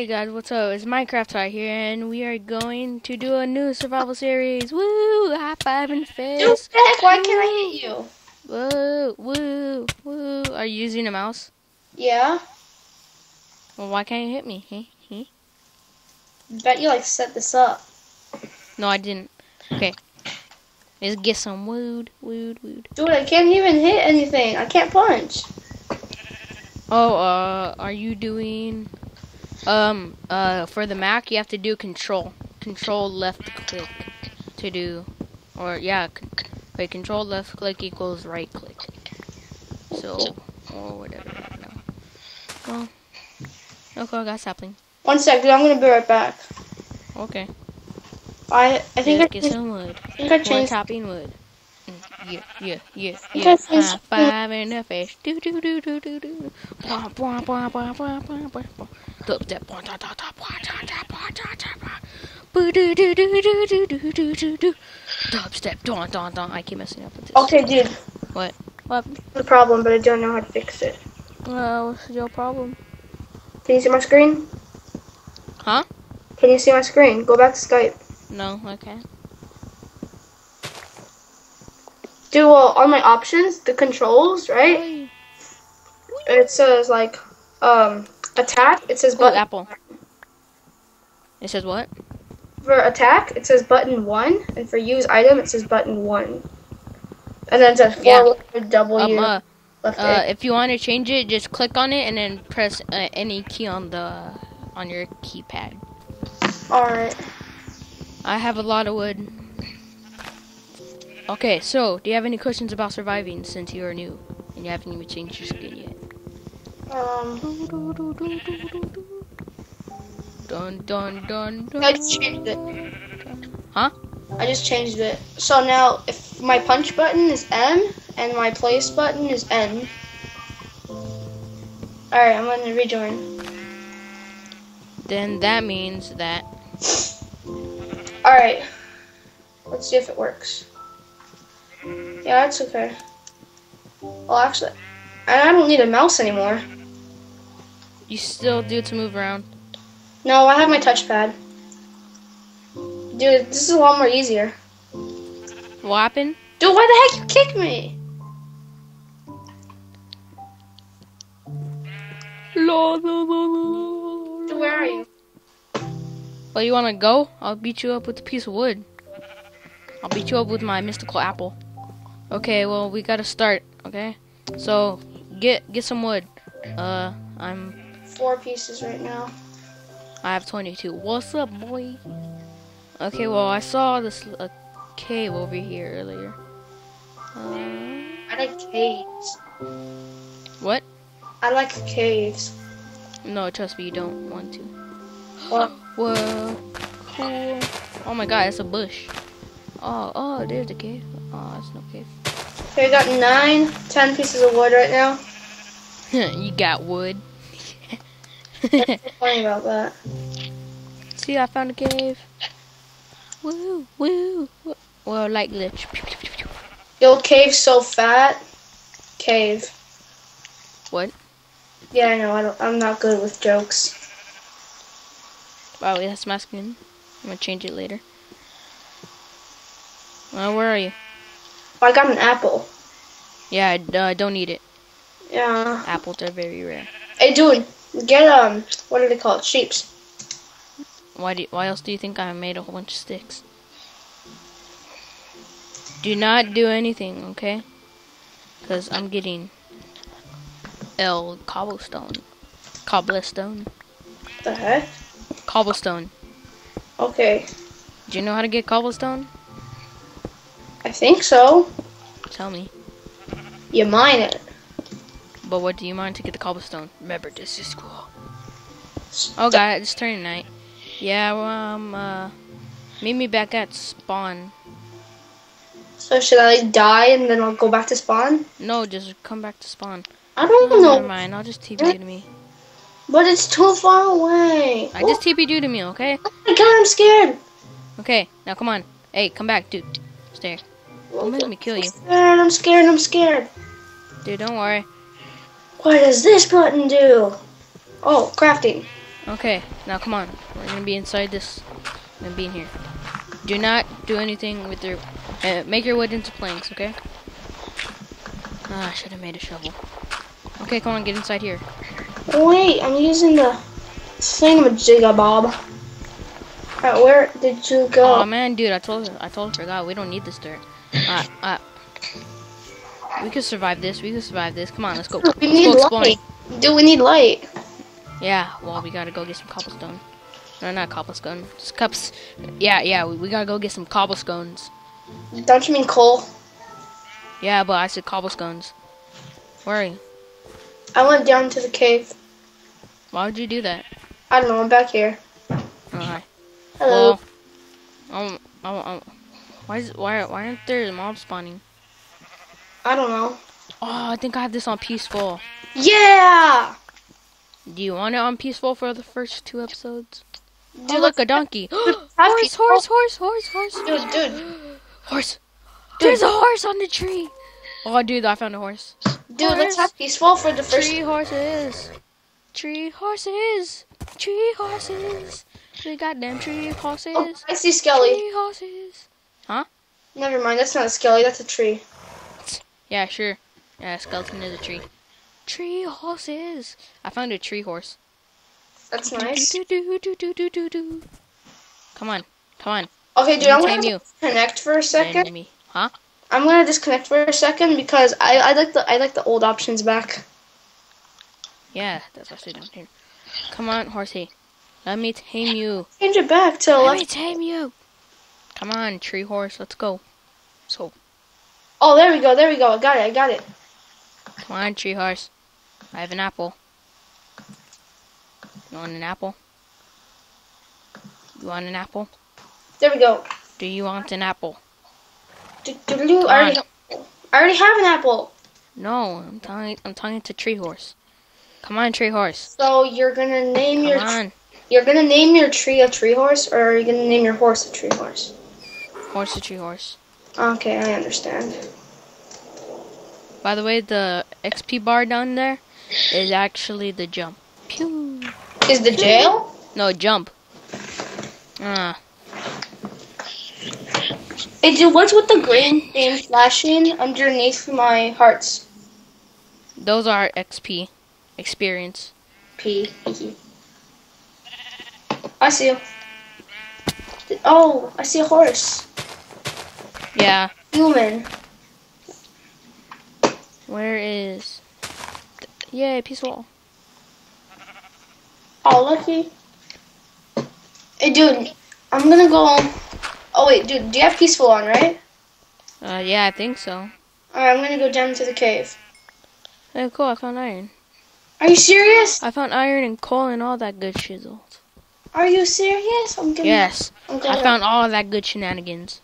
Hey guys, what's up? It's Minecraft right here, and we are going to do a new survival series. Woo! High five and Dude, face. why can't I hit you? Woo! Woo! Woo! Are you using a mouse? Yeah? Well, why can't you hit me? Huh? Bet you like set this up. No, I didn't. Okay. Let's get some wood, wood, wood. Dude, I can't even hit anything. I can't punch. Oh, uh, are you doing? Um, uh, for the Mac, you have to do control, control left click to do, or yeah, wait, control left click equals right click. So, or whatever. I. Well, okay, I got sapling. One sec, dude. I'm gonna be right back. Okay, I I think I let's get changed, some wood. I think I More chopping wood. Mm, Yeah, yeah, yeah, yeah. I High five in the face. Do do do do do do. Blah blah blah blah blah blah blah dubstep. Dubstep. Don, don, don. I keep messing up with this. Okay, dude. What? What? The problem, but I don't know how to fix it. Uh, what's your problem? Can you see my screen? Huh? Can you see my screen? Go back to Skype. No, Okay. can't. Dude, well, on my options, the controls, right? It says, like, um, attack. It says button apple. It says what? for attack. It says button one, and for use item, it says button one. And then it says Yeah. W Um, uh, left Uh, if you want to change it, just click on it and then press uh, any key on the on your keypad. All right. I have a lot of wood. Okay, so do you have any questions about surviving since you are new and you haven't even changed your skin yet? Um, Dun dun dun dun. I just changed it. Huh? I just changed it. So now, if my punch button is M and my place button is N. All right, I'm gonna rejoin. Then that means that All right. Let's see if it works. Yeah, that's okay. Well, actually, I don't need a mouse anymore. You still do to move around. No, I have my touchpad. Dude, this is a lot more easier. What happened? Dude, why the heck you kicked me? Dude, where are you? Well, you wanna go? I'll beat you up with a piece of wood. I'll beat you up with my mystical apple. Okay, well we gotta start. Okay, so get get some wood. Uh, I'm Four pieces right now. I have 22. What's up, boy? Okay, well I saw this uh, cave over here earlier. Uh, I like caves. what? I like caves. No, trust me, you don't want to. What? Whoa, cool. Oh my God, it's a bush. Oh, oh, there's a cave. Oh, it's no cave. Okay, I got nine, ten pieces of wood right now. you got wood. Funny about that? See, I found a cave. Woo, woo. woo. Well, like glitch. Yo, cave's so fat. Cave. What? Yeah, I know. I don't, I'm not good with jokes. Wow, that's skin. I'm gonna change it later. Well, where are you? I got an apple. Yeah, uh, don't eat it. Yeah. Apples are very rare. Hey, dude, get um, what are they called? Sheeps. Why do? Why else do you think I made a whole bunch of sticks? Do not do anything, okay? Cause I'm getting L cobblestone, cobblestone, What The heck? cobblestone. Okay, Do you know how to get cobblestone? I think so. Tell me. You mine it. But what do you mind to get the cobblestone? Remember, this is cool. Oh god, it's turning night. Yeah, well, um, uh, meet me back at spawn. So should I like die and then I'll go back to spawn? No, just come back to spawn. I don't Oh, never know, mind, I'll just TP you to me. but it's too far away. I just TP'd you to me, okay? Oh my god, I'm scared. Okay, now come on. Hey, come back, dude. Stay. Don't make me kill you. I'm scared. I'm scared. I'm scared. Dude, don't worry. What does this button do? Oh, crafting. Okay, now come on. We're gonna be inside this. We're gonna be in here. Do not do anything with your. Uh, make your wood into planks, okay? Ah, I should have made a shovel. Okay, come on, get inside here. Wait, I'm using the thingamajigabob. Alright, where did you go? Oh man, dude, I told I told forgot we don't need this dirt. Uh, uh, we could survive this. We could survive this. Come on, let's go. we Let's need go light. Do we need light? Yeah, well, we gotta go get some cobblestone. No, not cobblestone. It's cups. Yeah, yeah, we, we gotta go get some cobblestones. Don't you mean coal? Yeah, but I said cobblestones. Where are you? I went down to the cave. Why would you do that? I don't know, I'm back here. Oh, hi. Hello. Well, um, um, um, why is why why aren't there mobs spawning? I don't know. Oh, I think I have this on peaceful. Yeah! Do you want it on peaceful for the first two episodes? Dude, oh, look, a donkey. horse, horse, horse, horse, horse, Dude, dude, horse. There's a horse on the tree. Oh, dude, I found a horse. dude, let's have peaceful for the first. Tree horses. Tree horses. Tree horses. We got them tree horses. Oh, I see Skelly. Tree horses. Huh? Never mind, that's not a Skelly, that's a tree. Yeah, sure. Yeah, skeleton is a tree. Tree horses. I found a tree horse. That's nice. Do, do, do, do, do, do, do. Come on, come on. Okay, dude, I'm Tame gonna you. disconnect for a second. Enemy. Huh? I'm gonna disconnect for a second because I, I like the I like the old options back. Yeah, that's what I said. Here. Come on, horsey. Let me tame you. Change it back to Let me tame you. Come on, tree horse. Let's go. So, Oh, there we go, there we go. I got it, I got it. come on, tree horse. I have an apple. You want an apple? You want an apple? There we go. Do you want an apple? Do, do, do. I already, I already have an apple. No, I'm telling I'm telling to tree horse. Come on, tree horse. So you're gonna name Come your on, you're gonna name your tree a tree horse, or are you gonna name your horse a tree horse? horse to tree horse. Okay, I understand. By the way, the XP bar down there is actually the jump. Pew. Is the jail? No, jump. Ah, Hey, dude, what's with the green thing flashing underneath my hearts? those are XP experience. P. I see him. Oh, I see a horse. Yeah. Human. Where is? Yay, peaceful. Oh, lucky. Hey, dude, I'm gonna go. Oh wait, dude, do you have peaceful on, right? Uh, yeah, I think so. Alright, I'm gonna go down to the cave. Hey, cool. I found iron. Are you serious? I found iron and coal and all that good shizzle. Are you serious? I'm gonna. Yes, I'm gonna. I found all that good shenanigans.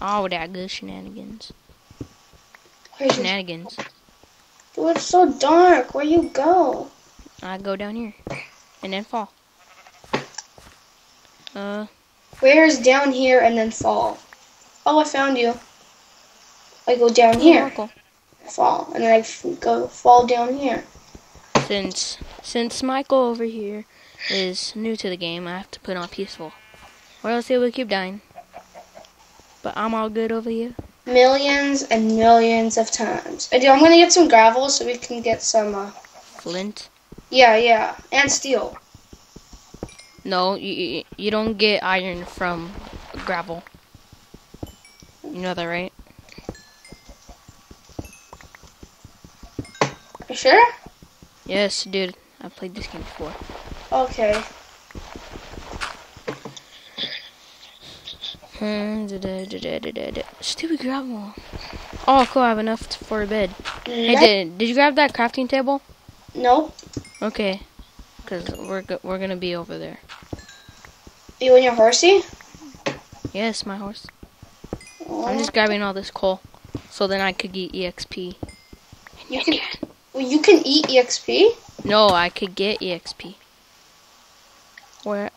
All that good shenanigans. Where's Shenanigans. Dude, it's so dark. Where you go? I go down here and then fall. Uh, Where's down here and then fall? Oh, I found you. I go down here, Oracle. fall, and then I go fall down here. Since since Michael over here is new to the game, I have to put on peaceful, or else he will keep dying. But I'm all good over here. Millions and millions of times. I do. I'm gonna get some gravel so we can get some. Uh, Flint. yeah, yeah, and steel. No, you you- you don't get iron from gravel. You know that, right? You sure? Yes, dude. I played this game before. Okay. Da- da- da-. Stupid gravel. Oh, cool. I have enough for a bed. Hey, did did you grab that crafting table? No. Okay, cause we're go- we're gonna be over there. You and your horsey? Yes, my horse. Oh, I'm just grabbing all this coal, so then I could get EXP. you can. Well, you can eat exp. No, I could get EXP. Where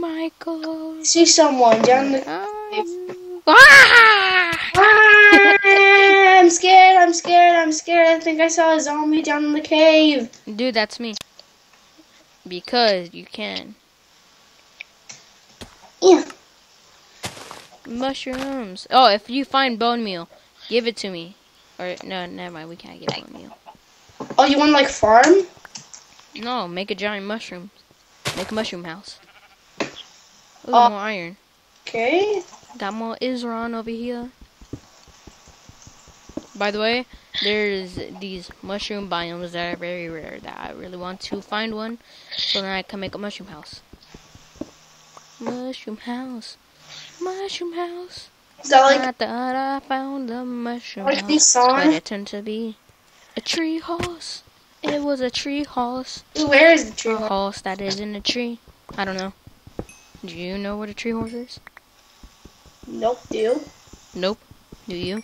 Michael? See someone down the. Ah! Ah, I'm scared. I'm scared. I'm scared. I think I saw a zombie down in the cave. Dude, that's me. Because you can. Yeah. Mushrooms. Oh, if you find bone meal, give it to me. Or no, never mind. We can't get bone meal. Oh, you want like farm? No, make a giant mushroom. Make a mushroom house. Ooh, Oh. more uh, iron. Okay. Got more Isron over here. By the way, there's these mushroom biomes that are very rare that I really want to find one so then I can make a mushroom house. Mushroom house. Mushroom house. Is that like I thought I found a mushroom like house. this But it turned to be a tree horse. It was a tree horse. Where is the tree? A horse that is in a tree. I don't know. Do you know what a tree horse is? Nope, dude. Nope. Do you?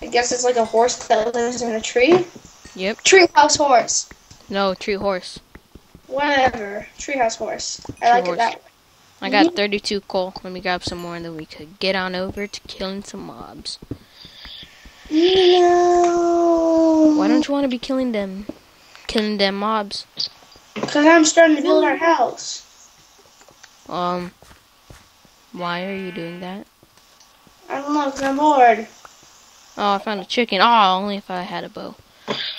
I guess it's like a horse that lives in a tree. Yep. Treehouse horse. No, tree horse. Whatever. Treehouse horse. I like horse. it that way. I got mm-hmm. 32 coal. Let me grab some more and then we could get on over to killing some mobs. No. Why don't you want to be killing them? Killing them mobs. Because I'm starting to build our house. Um, why are you doing that? I don't know, I'm bored. Oh, I found a chicken. Oh, only if I had a bow.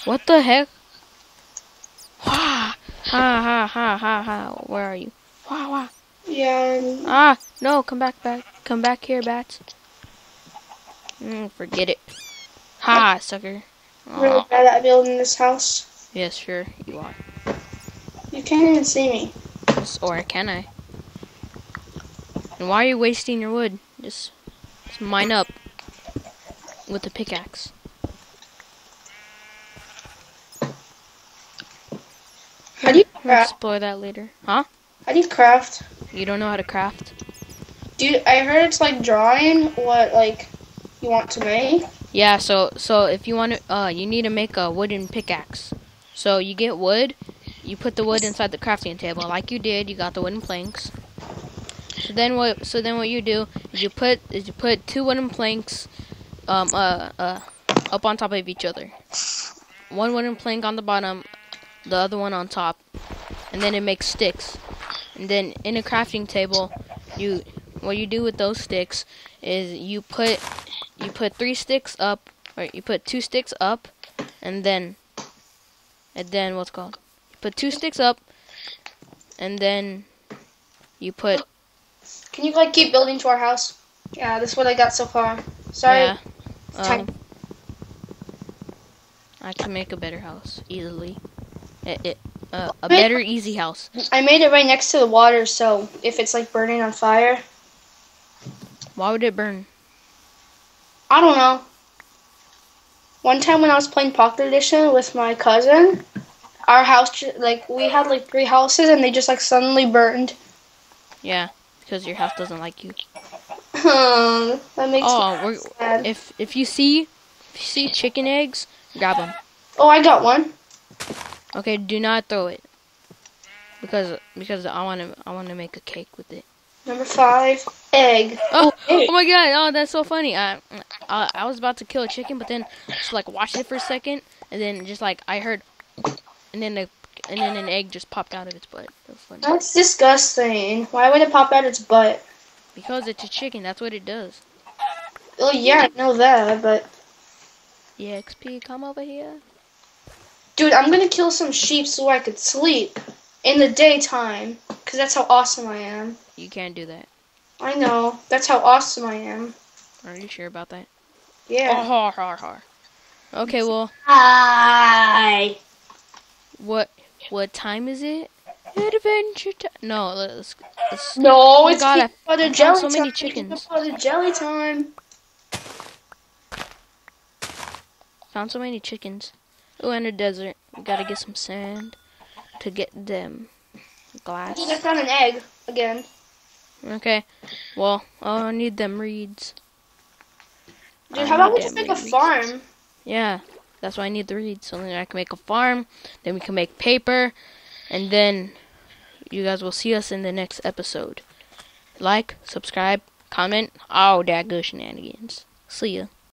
What the heck? Ha! Ha ha ha ha ha. Where are you? Wah wah. Yeah, Ah, no, come back, back. Come back here, bats. Mm, forget it. Ha, sucker. I'm really bad at building this house. Yes, sure, you are. You can't even see me. Or can I? And why are you wasting your wood? Just, just mine up with the pickaxe. How do you We'll craft? explore that later. Huh? How do you craft? You don't know how to craft? Dude, I heard it's like drawing what like you want to make. Yeah, so so if you want to, uh, you need to make a wooden pickaxe. So you get wood, you put the wood inside the crafting table, like you did. You got the wooden planks. So then what? So then what you do is you put is you put two wooden planks, um, uh, uh, up on top of each other. One wooden plank on the bottom, the other one on top, and then it makes sticks. And then in a crafting table, you what you do with those sticks is you put you put three sticks up, or you put two sticks up, and then, and then what's called? You put two sticks up, and then you put Can you like keep building to our house? Yeah, this is what I got so far. Sorry. yeah. Um, I can make a better house easily. It, it uh, a better easy house. I made it right next to the water, so if it's like burning on fire, Why would it burn? I don't know. One time when I was playing Pocket Edition with my cousin, our house like we had like three houses and they just like suddenly burned. Yeah, because your house doesn't like you. Hmm, that makes Oh, sad. if if you see if you see chicken eggs, grab them. Oh, I got one. Okay, do not throw it. Because because I want to I want to make a cake with it. Number five, egg. Oh, oh my god! Oh, that's so funny. I, I I was about to kill a chicken, but then just like watched it for a second, and then just like I heard, and then the and then an egg just popped out of its butt. That. That's disgusting. Why would it pop out its butt? Because it's a chicken. That's what it does. Oh yeah, I know that, but EXP, come over here. dude, I'm gonna kill some sheep so I could sleep in the daytime, cause that's how awesome I am. You can't do that. I know. That's how awesome I am. Are you sure about that? Oh, Yeah. har, har, har. Okay, well, Hi. what what time is it? Adventure time. No, let's. let's No, Oh it's God, peanut butter found jelly so many time. chickens. Peanut butter jelly time. Found so many chickens. Oh, and a desert. We gotta get some sand to get them glass. Dude, I found an egg again. Okay. Well, oh, I need them reeds. Dude, I how about we just make a reeds. farm? Yeah, that's why I need the reeds. So then I can make a farm. Then we can make paper, and then you guys will see us in the next episode. Like, subscribe, comment, all that good shenanigans. See ya.